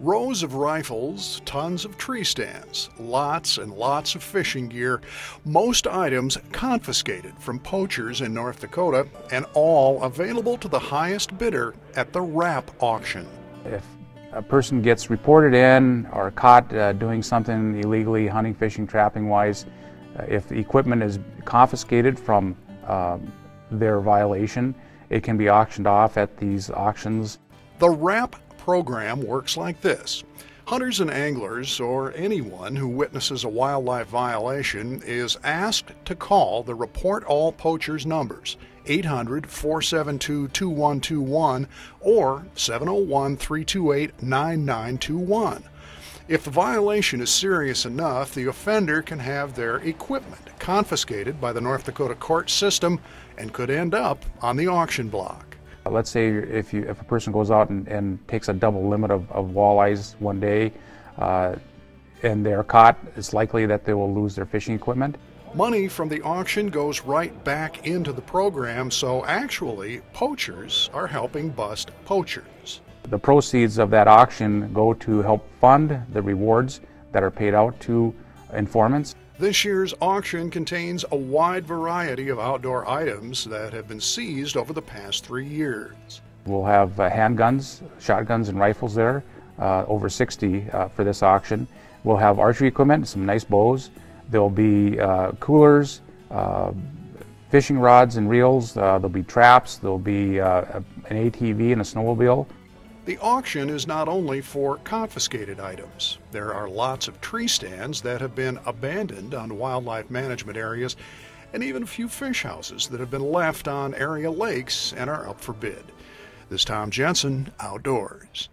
Rows of rifles, tons of tree stands, lots and lots of fishing gear, most items confiscated from poachers in North Dakota, and all available to the highest bidder at the RAP auction. If a person gets reported in or caught uh, doing something illegally, hunting, fishing, trapping wise, uh, if the equipment is confiscated from uh, their violation, it can be auctioned off at these auctions. The RAP program works like this. Hunters and anglers, or anyone who witnesses a wildlife violation, is asked to call the Report All Poachers numbers 800 472 2121 or 701 328 9921. If the violation is serious enough, the offender can have their equipment confiscated by the North Dakota court system and could end up on the auction block. Let's say if, you, if a person goes out and, and takes a double limit of, of walleyes one day uh, and they're caught, it's likely that they will lose their fishing equipment. Money from the auction goes right back into the program, so actually, poachers are helping bust poachers. The proceeds of that auction go to help fund the rewards that are paid out to informants. This year's auction contains a wide variety of outdoor items that have been seized over the past three years. We'll have uh, handguns, shotguns, and rifles there, uh, over 60 uh, for this auction. We'll have archery equipment, some nice bows. There'll be uh, coolers, uh, fishing rods and reels. Uh, there'll be traps. There'll be an ATV and a snowmobile. The auction is not only for confiscated items. There are lots of tree stands that have been abandoned on wildlife management areas, and even a few fish houses that have been left on area lakes and are up for bid. This is Tom Jensen, Outdoors.